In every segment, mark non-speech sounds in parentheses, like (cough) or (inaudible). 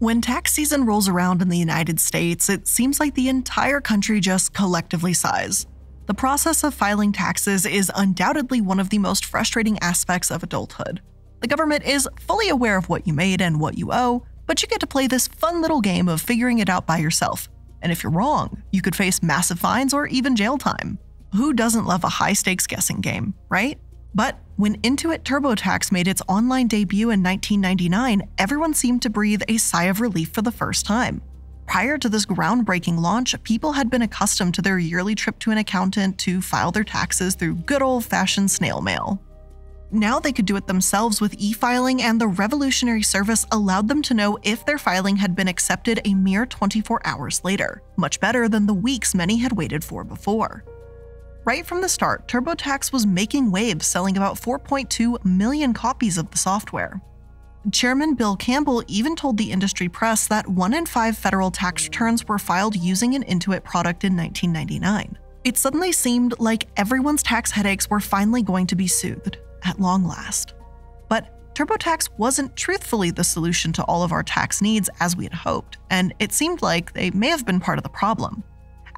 When tax season rolls around in the United States, it seems like the entire country just collectively sighs. The process of filing taxes is undoubtedly one of the most frustrating aspects of adulthood. The government is fully aware of what you made and what you owe, but you get to play this fun little game of figuring it out by yourself. And if you're wrong, you could face massive fines or even jail time. Who doesn't love a high stakes guessing game, right? But when Intuit TurboTax made its online debut in 1999, everyone seemed to breathe a sigh of relief for the first time. Prior to this groundbreaking launch, people had been accustomed to their yearly trip to an accountant to file their taxes through good old fashioned snail mail. Now they could do it themselves with e filing, and the revolutionary service allowed them to know if their filing had been accepted a mere 24 hours later, much better than the weeks many had waited for before. Right from the start, TurboTax was making waves, selling about 4.2 million copies of the software. Chairman Bill Campbell even told the industry press that one in five federal tax returns were filed using an Intuit product in 1999. It suddenly seemed like everyone's tax headaches were finally going to be soothed, at long last. But TurboTax wasn't truthfully the solution to all of our tax needs as we had hoped, and it seemed like they may have been part of the problem.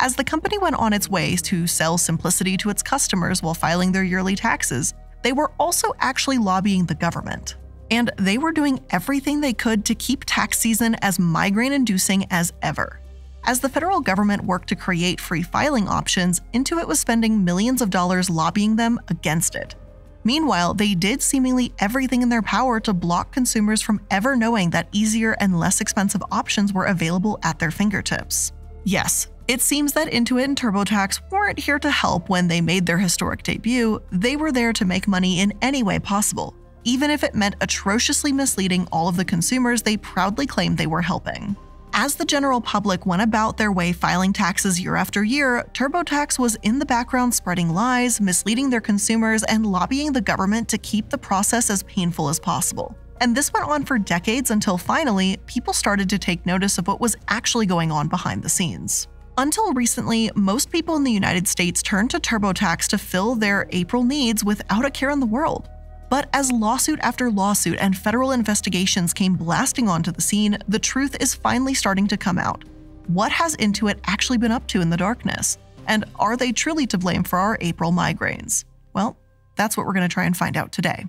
As the company went on its way to sell simplicity to its customers while filing their yearly taxes, they were also actually lobbying the government. And they were doing everything they could to keep tax season as migraine inducing as ever. As the federal government worked to create free filing options, Intuit was spending millions of dollars lobbying them against it. Meanwhile, they did seemingly everything in their power to block consumers from ever knowing that easier and less expensive options were available at their fingertips. Yes, it seems that Intuit and TurboTax weren't here to help when they made their historic debut, they were there to make money in any way possible, even if it meant atrociously misleading all of the consumers they proudly claimed they were helping. As the general public went about their way filing taxes year after year, TurboTax was in the background spreading lies, misleading their consumers, and lobbying the government to keep the process as painful as possible. And this went on for decades until finally, people started to take notice of what was actually going on behind the scenes. Until recently, most people in the United States turned to TurboTax to fill their April needs without a care in the world. But as lawsuit after lawsuit and federal investigations came blasting onto the scene, the truth is finally starting to come out. What has Intuit actually been up to in the darkness? And are they truly to blame for our April migraines? Well, that's what we're going to try and find out today.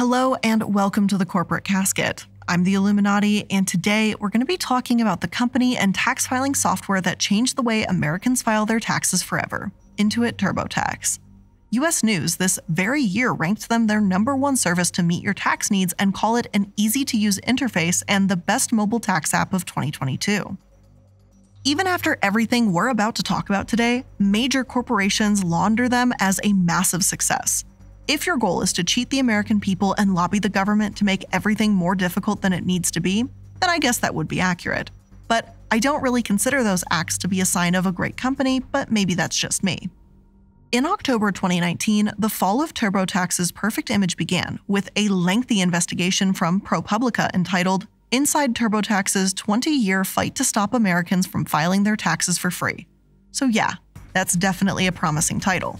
Hello, and welcome to the Corporate Casket. I'm the iilluminaughtii, and today we're going to be talking about the company and tax filing software that changed the way Americans file their taxes forever Intuit TurboTax. US News this very year ranked them their number one service to meet your tax needs and call it an easy to use interface and the best mobile tax app of 2022. Even after everything we're about to talk about today, major corporations launder them as a massive success. If your goal is to cheat the American people and lobby the government to make everything more difficult than it needs to be, then I guess that would be accurate. But I don't really consider those acts to be a sign of a great company, but maybe that's just me. In October 2019, the fall of TurboTax's perfect image began with a lengthy investigation from ProPublica entitled Inside TurboTax's 20 year fight to stop Americans from filing their taxes for free. So, yeah, that's definitely a promising title.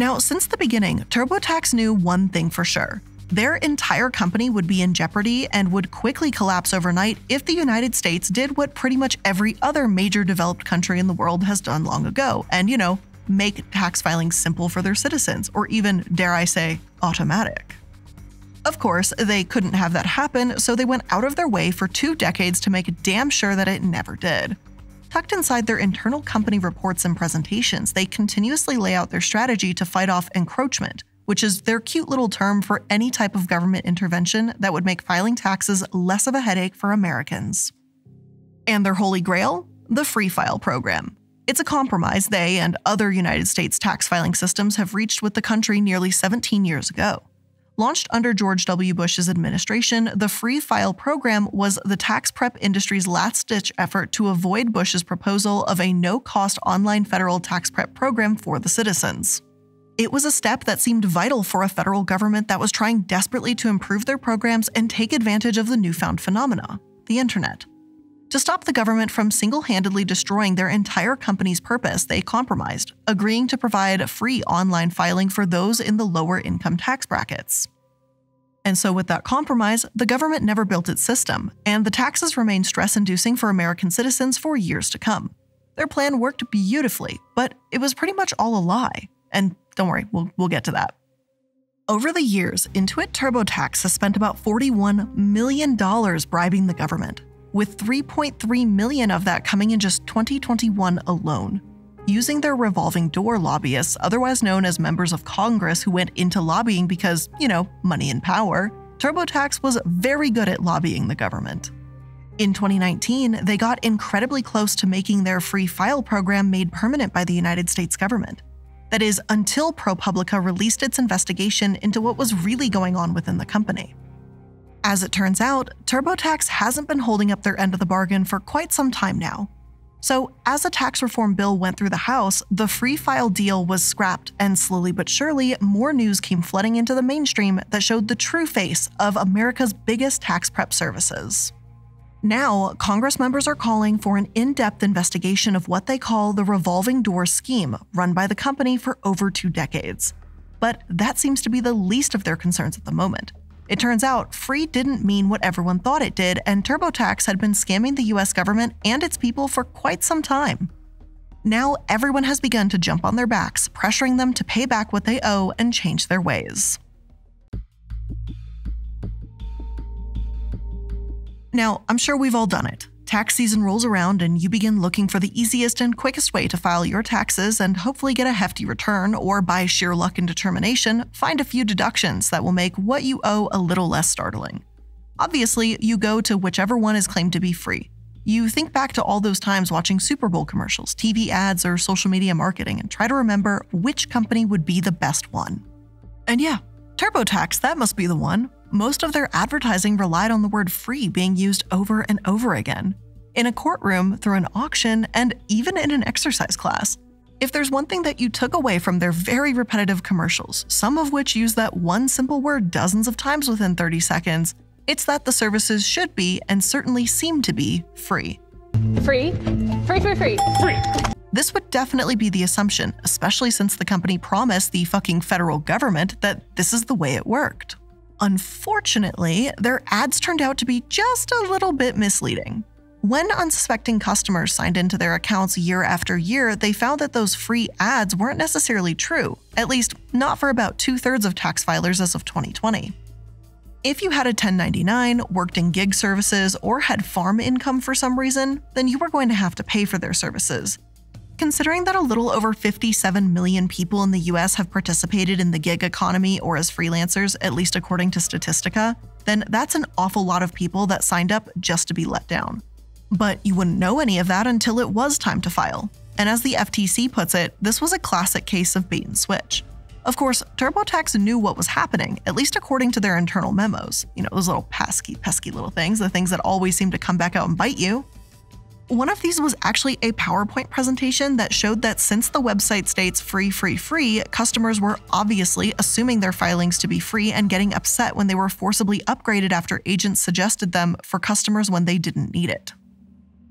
Now, since the beginning, TurboTax knew one thing for sure. Their entire company would be in jeopardy and would quickly collapse overnight if the United States did what pretty much every other major developed country in the world has done long ago and, you know, make tax filing simple for their citizens, or even, dare I say, automatic. Of course, they couldn't have that happen, so they went out of their way for two decades to make damn sure that it never did. Tucked inside their internal company reports and presentations, they continuously lay out their strategy to fight off encroachment, which is their cute little term for any type of government intervention that would make filing taxes less of a headache for Americans. And their holy grail? The Free File program. It's a compromise they and other United States tax filing systems have reached with the country nearly 17 years ago. Launched under George W. Bush's administration, the Free File program was the tax prep industry's last ditch effort to avoid Bush's proposal of a no cost online federal tax prep program for the citizens. It was a step that seemed vital for a federal government that was trying desperately to improve their programs and take advantage of the newfound phenomena the internet. To stop the government from single handedly destroying their entire company's purpose, they compromised, agreeing to provide free online filing for those in the lower income tax brackets. And so, with that compromise, the government never built its system, and the taxes remained stress inducing for American citizens for years to come. Their plan worked beautifully, but it was pretty much all a lie. And don't worry, we'll, we'll get to that. Over the years, Intuit TurboTax has spent about $41 million bribing the government, with 3.3 million of that coming in just 2021 alone. Using their revolving door lobbyists, otherwise known as members of Congress who went into lobbying because, you know, money and power, TurboTax was very good at lobbying the government. In 2019, they got incredibly close to making their free file program made permanent by the United States government. That is, until ProPublica released its investigation into what was really going on within the company. As it turns out, TurboTax hasn't been holding up their end of the bargain for quite some time now. So, as a tax reform bill went through the House, the free file deal was scrapped, and slowly but surely, more news came flooding into the mainstream that showed the true face of America's biggest tax prep services. Now, Congress members are calling for an in depth investigation of what they call the revolving door scheme run by the company for over two decades. But that seems to be the least of their concerns at the moment. It turns out free didn't mean what everyone thought it did, and TurboTax had been scamming the US government and its people for quite some time. Now, everyone has begun to jump on their backs, pressuring them to pay back what they owe and change their ways. Now, I'm sure we've all done it. Tax season rolls around and you begin looking for the easiest and quickest way to file your taxes and hopefully get a hefty return, or by sheer luck and determination, find a few deductions that will make what you owe a little less startling. Obviously, you go to whichever one is claimed to be free. You think back to all those times watching Super Bowl commercials, TV ads, or social media marketing and try to remember which company would be the best one. And yeah, TurboTax, that must be the one most of their advertising relied on the word free being used over and over again. In a courtroom, through an auction, and even in an exercise class. If there's one thing that you took away from their very repetitive commercials, some of which use that one simple word dozens of times within 30 seconds, it's that the services should be, and certainly seem to be, free. Free? Free, free, free. Free! This would definitely be the assumption, especially since the company promised the fucking federal government that this is the way it worked. Unfortunately, their ads turned out to be just a little bit misleading. When unsuspecting customers signed into their accounts year after year, they found that those free ads weren't necessarily true, at least not for about two thirds of tax filers as of 2020. If you had a 1099, worked in gig services, or had farm income for some reason, then you were going to have to pay for their services, Considering that a little over 57 million people in the US have participated in the gig economy or as freelancers, at least according to Statistica, then that's an awful lot of people that signed up just to be let down. But you wouldn't know any of that until it was time to file. And as the FTC puts it, this was a classic case of bait and switch. Of course, TurboTax knew what was happening, at least according to their internal memos. You know, those little pesky, pesky little things, the things that always seem to come back out and bite you. One of these was actually a PowerPoint presentation that showed that since the website states free, free, free, customers were obviously assuming their filings to be free and getting upset when they were forcibly upgraded after agents suggested them for customers when they didn't need it.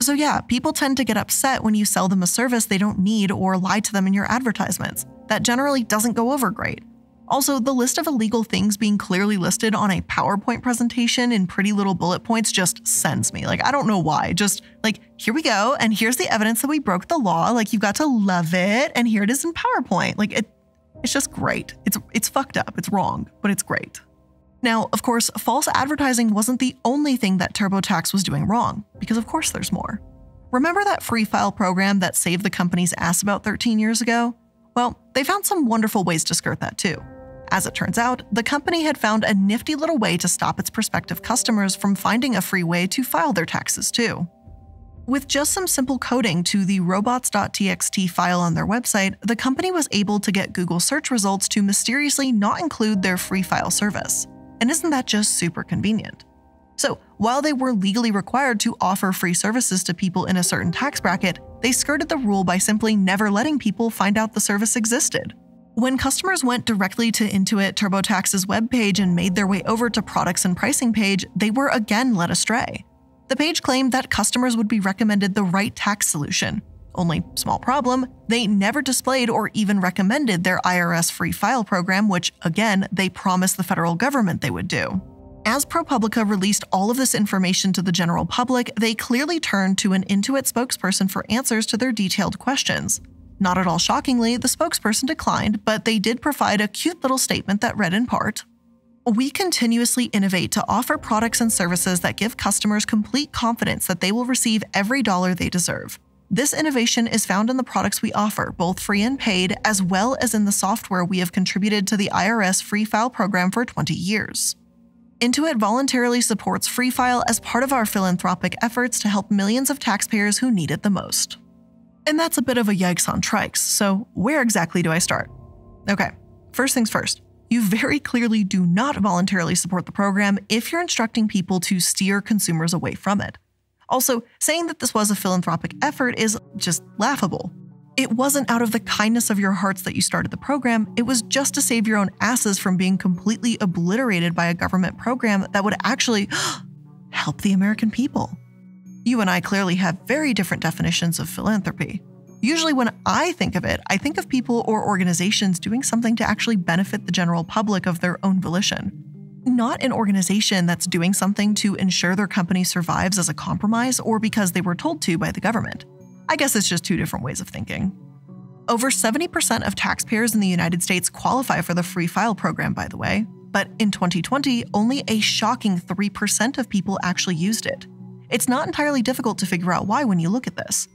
So, yeah, people tend to get upset when you sell them a service they don't need or lie to them in your advertisements. That generally doesn't go over great. Also, the list of illegal things being clearly listed on a PowerPoint presentation in pretty little bullet points just sends me. Like, I don't know why. Just like, here we go, and here's the evidence that we broke the law. Like, you've got to love it, and here it is in PowerPoint. Like, it, it's just great. It's it's fucked up. It's wrong, but it's great. Now, of course, false advertising wasn't the only thing that TurboTax was doing wrong, because of course there's more. Remember that free file program that saved the company's ass about 13 years ago? Well, they found some wonderful ways to skirt that too. As it turns out, the company had found a nifty little way to stop its prospective customers from finding a free way to file their taxes too. With just some simple coding to the robots.txt file on their website, the company was able to get Google search results to mysteriously not include their free file service. And isn't that just super convenient? So, while they were legally required to offer free services to people in a certain tax bracket, they skirted the rule by simply never letting people find out the service existed. When customers went directly to Intuit TurboTax's webpage and made their way over to products and pricing page, they were again led astray. The page claimed that customers would be recommended the right tax solution. Only small problem, they never displayed or even recommended their IRS free file program, which, again, they promised the federal government they would do. As ProPublica released all of this information to the general public, they clearly turned to an Intuit spokesperson for answers to their detailed questions. Not at all shockingly, the spokesperson declined, but they did provide a cute little statement that read in part We continuously innovate to offer products and services that give customers complete confidence that they will receive every dollar they deserve. This innovation is found in the products we offer, both free and paid, as well as in the software we have contributed to the IRS Free File program for 20 years. Intuit voluntarily supports Free File as part of our philanthropic efforts to help millions of taxpayers who need it the most. And that's a bit of a yikes on trikes, so where exactly do I start? Okay, first things first. You very clearly do not voluntarily support the program if you're instructing people to steer consumers away from it. Also, saying that this was a philanthropic effort is just laughable. It wasn't out of the kindness of your hearts that you started the program, it was just to save your own asses from being completely obliterated by a government program that would actually (gasps) help the American people. You and I clearly have very different definitions of philanthropy. Usually, when I think of it, I think of people or organizations doing something to actually benefit the general public of their own volition not an organization that's doing something to ensure their company survives as a compromise or because they were told to by the government. I guess it's just two different ways of thinking. Over 70% of taxpayers in the United States qualify for the Free File program, by the way, but in 2020, only a shocking 3% of people actually used it. It's not entirely difficult to figure out why when you look at this.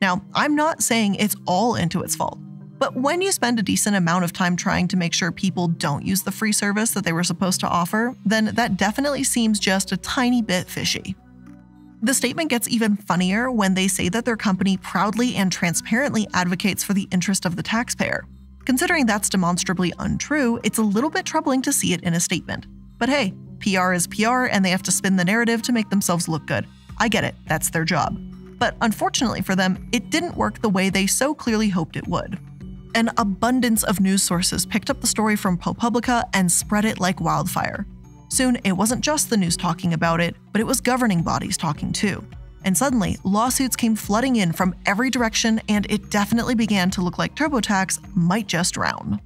Now, I'm not saying it's all Intuit's fault. But when you spend a decent amount of time trying to make sure people don't use the free service that they were supposed to offer, then that definitely seems just a tiny bit fishy. The statement gets even funnier when they say that their company proudly and transparently advocates for the interest of the taxpayer. Considering that's demonstrably untrue, it's a little bit troubling to see it in a statement. But hey, PR is PR and they have to spin the narrative to make themselves look good. I get it, that's their job. But unfortunately for them, it didn't work the way they so clearly hoped it would. An abundance of news sources picked up the story from ProPublica and spread it like wildfire. Soon, it wasn't just the news talking about it, but it was governing bodies talking too. And suddenly, lawsuits came flooding in from every direction, and it definitely began to look like TurboTax might just drown.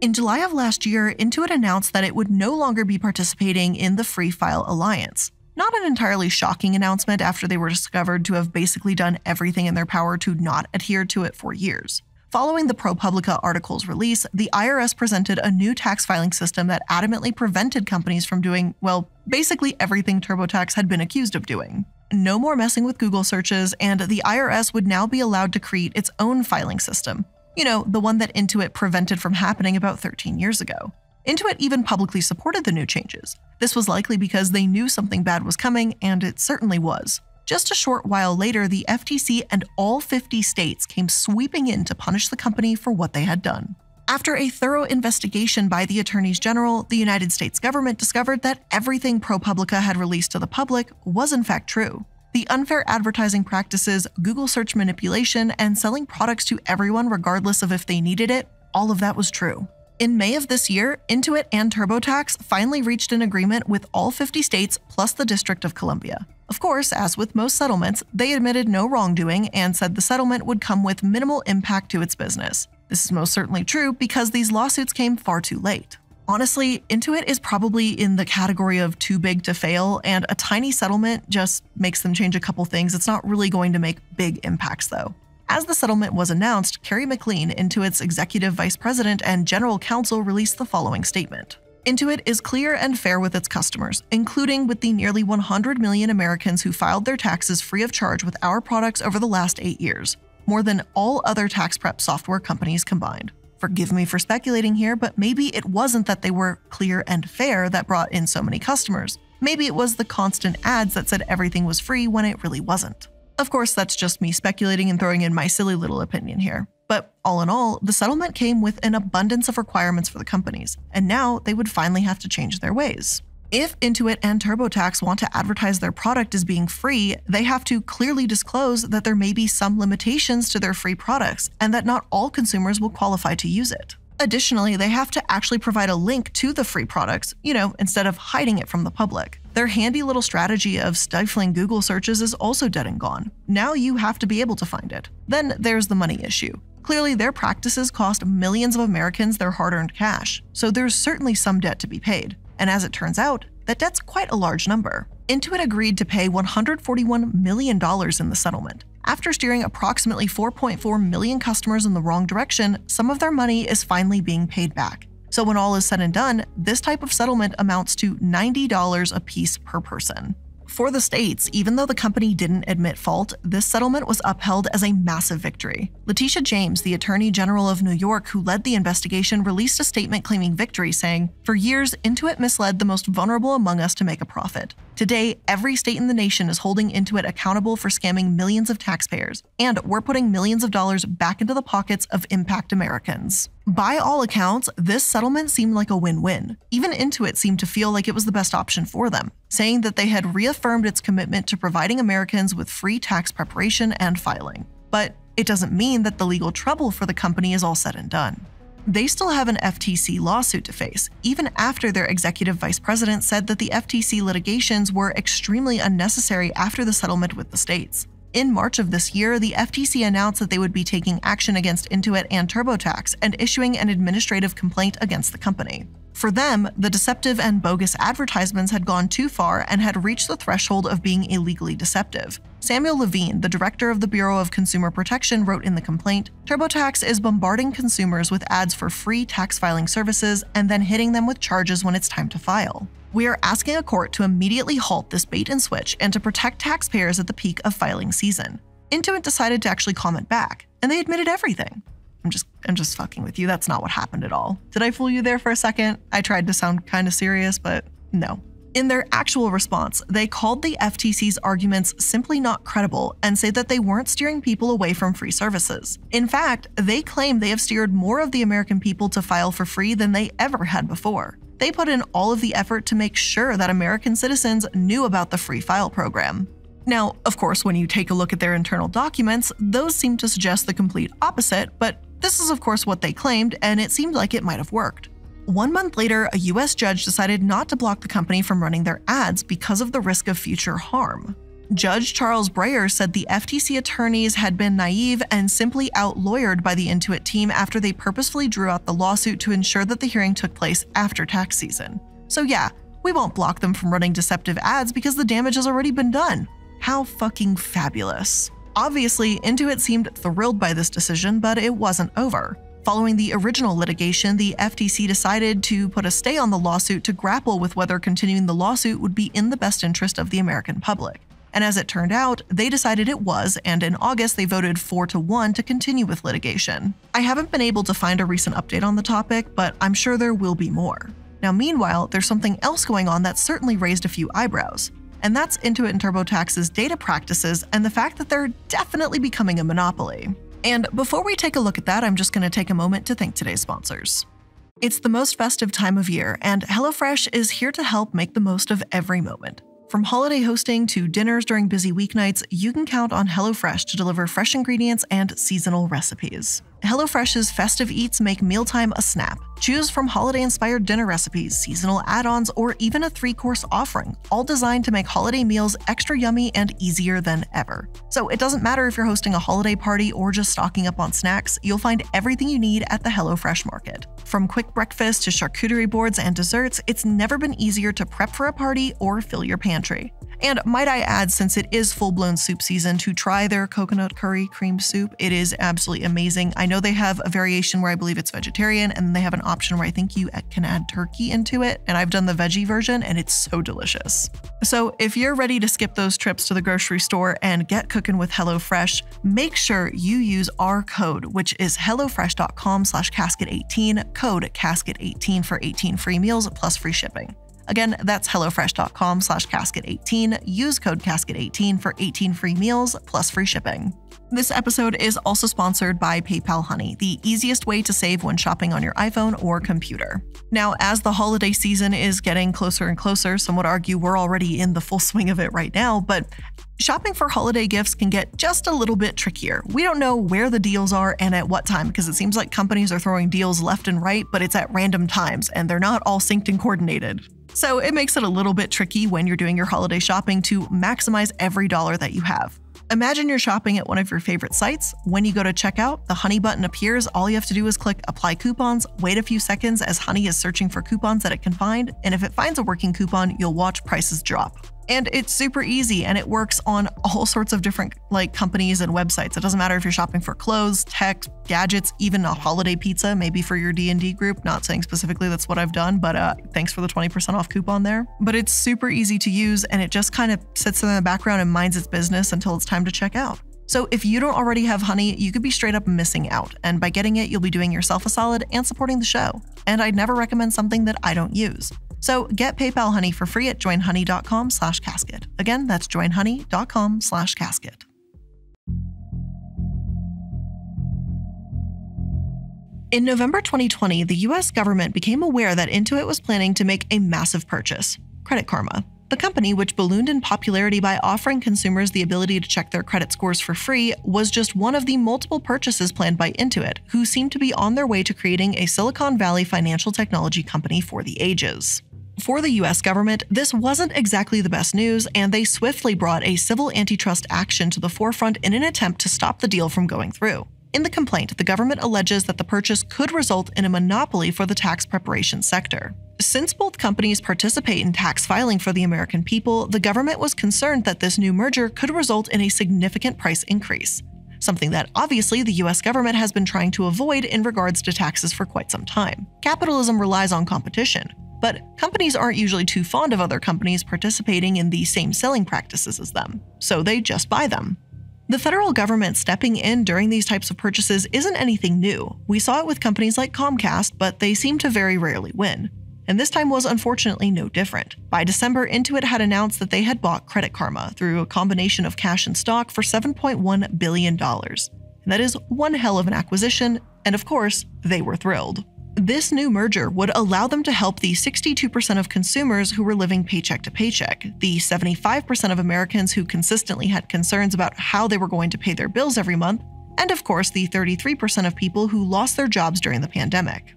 In July of last year, Intuit announced that it would no longer be participating in the Free File Alliance. Not an entirely shocking announcement after they were discovered to have basically done everything in their power to not adhere to it for years. Following the ProPublica article's release, the IRS presented a new tax filing system that adamantly prevented companies from doing, well, basically everything TurboTax had been accused of doing. No more messing with Google searches, and the IRS would now be allowed to create its own filing system. You know, the one that Intuit prevented from happening about 13 years ago. Intuit even publicly supported the new changes. This was likely because they knew something bad was coming, and it certainly was. Just a short while later, the FTC and all 50 states came sweeping in to punish the company for what they had done. After a thorough investigation by the attorneys general, the United States government discovered that everything ProPublica had released to the public was in fact true. The unfair advertising practices, Google search manipulation, and selling products to everyone regardless of if they needed it, all of that was true. In May of this year, Intuit and TurboTax finally reached an agreement with all 50 states plus the District of Columbia. Of course, as with most settlements, they admitted no wrongdoing and said the settlement would come with minimal impact to its business. This is most certainly true because these lawsuits came far too late. Honestly, Intuit is probably in the category of too big to fail, and a tiny settlement just makes them change a couple things. It's not really going to make big impacts, though. As the settlement was announced, Kerry McLean, Intuit's executive vice president and general counsel, released the following statement. Intuit is clear and fair with its customers, including with the nearly 100 million Americans who filed their taxes free of charge with our products over the last eight years, more than all other tax prep software companies combined. Forgive me for speculating here, but maybe it wasn't that they were clear and fair that brought in so many customers. Maybe it was the constant ads that said everything was free when it really wasn't. Of course, that's just me speculating and throwing in my silly little opinion here. But all in all, the settlement came with an abundance of requirements for the companies, and now they would finally have to change their ways. If Intuit and TurboTax want to advertise their product as being free, they have to clearly disclose that there may be some limitations to their free products and that not all consumers will qualify to use it. Additionally, they have to actually provide a link to the free products, you know, instead of hiding it from the public. Their handy little strategy of stifling Google searches is also dead and gone. Now you have to be able to find it. Then there's the money issue. Clearly, their practices cost millions of Americans their hard earned cash, so there's certainly some debt to be paid. And as it turns out, that debt's quite a large number. Intuit agreed to pay $141 million in the settlement. After steering approximately 4.4 million customers in the wrong direction, some of their money is finally being paid back. So when all is said and done, this type of settlement amounts to $90 a piece per person. For the states, even though the company didn't admit fault, this settlement was upheld as a massive victory. Letitia James, the Attorney General of New York who led the investigation, released a statement claiming victory, saying, For years, Intuit misled the most vulnerable among us to make a profit. Today, every state in the nation is holding Intuit accountable for scamming millions of taxpayers, and we're putting millions of dollars back into the pockets of impact Americans. By all accounts, this settlement seemed like a win win. Even Intuit seemed to feel like it was the best option for them, saying that they had reaffirmed its commitment to providing Americans with free tax preparation and filing. But it doesn't mean that the legal trouble for the company is all said and done. They still have an FTC lawsuit to face, even after their executive vice president said that the FTC litigations were extremely unnecessary after the settlement with the states. In March of this year, the FTC announced that they would be taking action against Intuit and TurboTax and issuing an administrative complaint against the company. For them, the deceptive and bogus advertisements had gone too far and had reached the threshold of being illegally deceptive. Samuel Levine, the director of the Bureau of Consumer Protection, wrote in the complaint TurboTax is bombarding consumers with ads for free tax filing services and then hitting them with charges when it's time to file. We are asking a court to immediately halt this bait and switch and to protect taxpayers at the peak of filing season. Intuit decided to actually comment back, and they admitted everything. I'm just I'm just fucking with you. That's not what happened at all. Did I fool you there for a second? I tried to sound kind of serious, but no. In their actual response, they called the FTC's arguments simply not credible and say that they weren't steering people away from free services. In fact, they claim they have steered more of the American people to file for free than they ever had before. They put in all of the effort to make sure that American citizens knew about the Free File program. Now, of course, when you take a look at their internal documents, those seem to suggest the complete opposite, but this is, of course, what they claimed, and it seemed like it might have worked. One month later, a US judge decided not to block the company from running their ads because of the risk of future harm. Judge Charles Breyer said the FTC attorneys had been naive and simply outlawyered by the Intuit team after they purposefully drew out the lawsuit to ensure that the hearing took place after tax season. So, yeah, we won't block them from running deceptive ads because the damage has already been done. How fucking fabulous. Obviously, Intuit seemed thrilled by this decision, but it wasn't over. Following the original litigation, the FTC decided to put a stay on the lawsuit to grapple with whether continuing the lawsuit would be in the best interest of the American public. And as it turned out, they decided it was, and in August they voted 4 to 1 to continue with litigation. I haven't been able to find a recent update on the topic, but I'm sure there will be more. Now, meanwhile, there's something else going on that certainly raised a few eyebrows, and that's Intuit and TurboTax's data practices and the fact that they're definitely becoming a monopoly. And before we take a look at that, I'm just going to take a moment to thank today's sponsors. It's the most festive time of year, and HelloFresh is here to help make the most of every moment. From holiday hosting to dinners during busy weeknights, you can count on HelloFresh to deliver fresh ingredients and seasonal recipes. HelloFresh's festive eats make mealtime a snap. Choose from holiday inspired dinner recipes, seasonal add ons, or even a three course offering, all designed to make holiday meals extra yummy and easier than ever. So it doesn't matter if you're hosting a holiday party or just stocking up on snacks, you'll find everything you need at the HelloFresh Market. From quick breakfast to charcuterie boards and desserts, it's never been easier to prep for a party or fill your pantry. And might I add, since it is full blown soup season, to try their coconut curry cream soup. It is absolutely amazing. I know they have a variation where I believe it's vegetarian, and they have an option where I think you can add turkey into it. And I've done the veggie version, and it's so delicious. So if you're ready to skip those trips to the grocery store and get cooking with HelloFresh, make sure you use our code, which is hellofresh.com slash casket18, code casket18 for 18 free meals plus free shipping. Again, that's HelloFresh.com slash casket18. Use code casket18 for 18 free meals plus free shipping. This episode is also sponsored by PayPal Honey, the easiest way to save when shopping on your iPhone or computer. Now, as the holiday season is getting closer and closer, some would argue we're already in the full swing of it right now, but shopping for holiday gifts can get just a little bit trickier. We don't know where the deals are and at what time because it seems like companies are throwing deals left and right, but it's at random times and they're not all synced and coordinated. So it makes it a little bit tricky when you're doing your holiday shopping to maximize every dollar that you have. Imagine you're shopping at one of your favorite sites. When you go to checkout, the Honey button appears. All you have to do is click Apply Coupons, wait a few seconds as Honey is searching for coupons that it can find, and if it finds a working coupon, you'll watch prices drop. And it's super easy and it works on all sorts of different like companies and websites. It doesn't matter if you're shopping for clothes, tech, gadgets, even a holiday pizza, maybe for your D&D group. Not saying specifically that's what I've done, but uh, thanks for the 20% off coupon there. But it's super easy to use and it just kind of sits in the background and minds its business until it's time to check out. So if you don't already have Honey, you could be straight up missing out. And by getting it, you'll be doing yourself a solid and supporting the show. And I'd never recommend something that I don't use. So get PayPal Honey for free at joinhoney.com slash casket. Again, that's joinhoney.com slash casket. In November 2020, the US government became aware that Intuit was planning to make a massive purchase Credit Karma. The company, which ballooned in popularity by offering consumers the ability to check their credit scores for free, was just one of the multiple purchases planned by Intuit, who seemed to be on their way to creating a Silicon Valley financial technology company for the ages. For the US government, this wasn't exactly the best news, and they swiftly brought a civil antitrust action to the forefront in an attempt to stop the deal from going through. In the complaint, the government alleges that the purchase could result in a monopoly for the tax preparation sector. Since both companies participate in tax filing for the American people, the government was concerned that this new merger could result in a significant price increase, something that obviously the US government has been trying to avoid in regards to taxes for quite some time. Capitalism relies on competition, but companies aren't usually too fond of other companies participating in the same selling practices as them, so they just buy them. The federal government stepping in during these types of purchases isn't anything new. We saw it with companies like Comcast, but they seem to very rarely win. And this time was unfortunately no different. By December, Intuit had announced that they had bought Credit Karma through a combination of cash and stock for $7.1 billion. And that is one hell of an acquisition, and of course, they were thrilled. This new merger would allow them to help the 62% of consumers who were living paycheck to paycheck, the 75% of Americans who consistently had concerns about how they were going to pay their bills every month, and of course, the 33% of people who lost their jobs during the pandemic.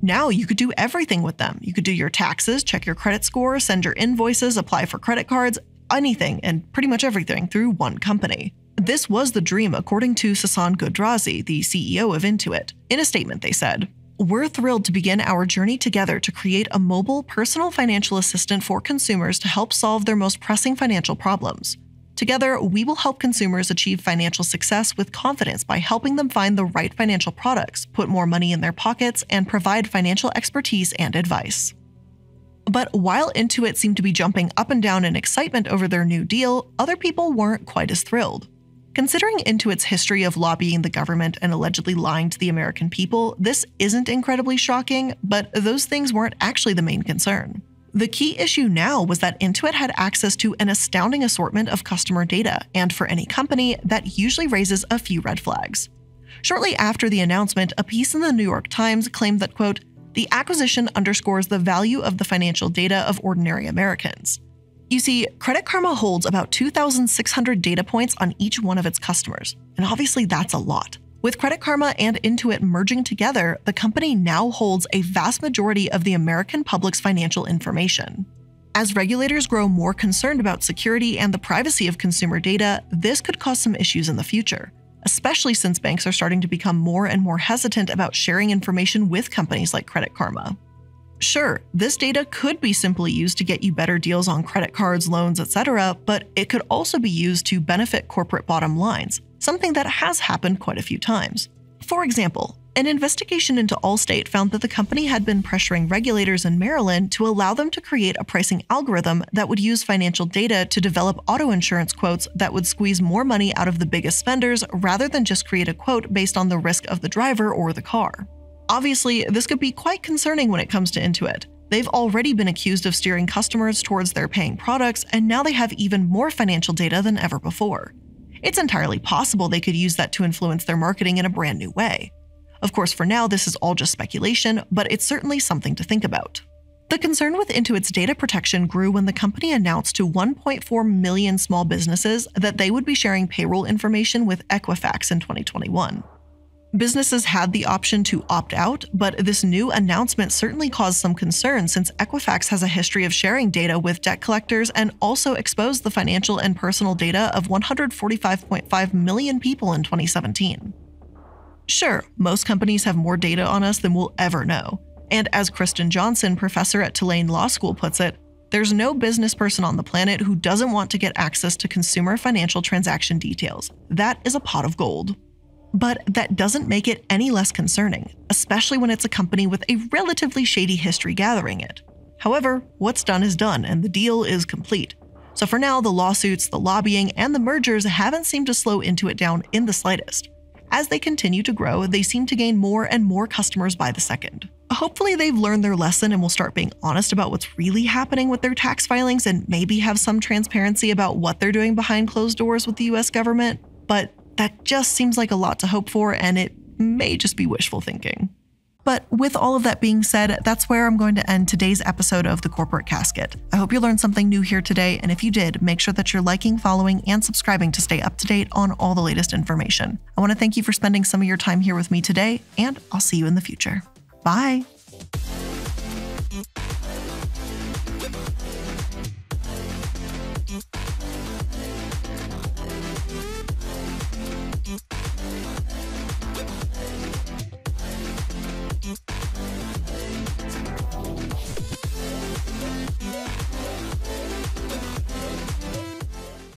Now you could do everything with them. You could do your taxes, check your credit score, send your invoices, apply for credit cards, anything and pretty much everything through one company. This was the dream, according to Sasan Goodarzi, the CEO of Intuit. In a statement, they said, we're thrilled to begin our journey together to create a mobile personal financial assistant for consumers to help solve their most pressing financial problems. Together, we will help consumers achieve financial success with confidence by helping them find the right financial products, put more money in their pockets, and provide financial expertise and advice. But while Intuit seemed to be jumping up and down in excitement over their new deal, other people weren't quite as thrilled. Considering Intuit's history of lobbying the government and allegedly lying to the American people, this isn't incredibly shocking, but those things weren't actually the main concern. The key issue now was that Intuit had access to an astounding assortment of customer data, and for any company, that usually raises a few red flags. Shortly after the announcement, a piece in the New York Times claimed that, quote, the acquisition underscores the value of the financial data of ordinary Americans. You see, Credit Karma holds about 2,600 data points on each one of its customers, and obviously that's a lot. With Credit Karma and Intuit merging together, the company now holds a vast majority of the American public's financial information. As regulators grow more concerned about security and the privacy of consumer data, this could cause some issues in the future, especially since banks are starting to become more and more hesitant about sharing information with companies like Credit Karma. Sure, this data could be simply used to get you better deals on credit cards, loans, etc., but it could also be used to benefit corporate bottom lines, something that has happened quite a few times. For example, an investigation into Allstate found that the company had been pressuring regulators in Maryland to allow them to create a pricing algorithm that would use financial data to develop auto insurance quotes that would squeeze more money out of the biggest spenders rather than just create a quote based on the risk of the driver or the car. Obviously, this could be quite concerning when it comes to Intuit. They've already been accused of steering customers towards their paying products, and now they have even more financial data than ever before. It's entirely possible they could use that to influence their marketing in a brand new way. Of course, for now, this is all just speculation, but it's certainly something to think about. The concern with Intuit's data protection grew when the company announced to 1.4 million small businesses that they would be sharing payroll information with Equifax in 2021. Businesses had the option to opt out, but this new announcement certainly caused some concern since Equifax has a history of sharing data with debt collectors and also exposed the financial and personal data of 145.5 million people in 2017. Sure, most companies have more data on us than we'll ever know. And as Kristen Johnson, professor at Tulane Law School, puts it, there's no business person on the planet who doesn't want to get access to consumer financial transaction details. That is a pot of gold. But that doesn't make it any less concerning, especially when it's a company with a relatively shady history gathering it. However, what's done is done, and the deal is complete. So for now, the lawsuits, the lobbying, and the mergers haven't seemed to slow Intuit down in the slightest. As they continue to grow, they seem to gain more and more customers by the second. Hopefully, they've learned their lesson and will start being honest about what's really happening with their tax filings and maybe have some transparency about what they're doing behind closed doors with the US government. But that just seems like a lot to hope for, and it may just be wishful thinking. But with all of that being said, that's where I'm going to end today's episode of The Corporate Casket. I hope you learned something new here today, and if you did, make sure that you're liking, following, and subscribing to stay up to date on all the latest information. I want to thank you for spending some of your time here with me today, and I'll see you in the future. Bye.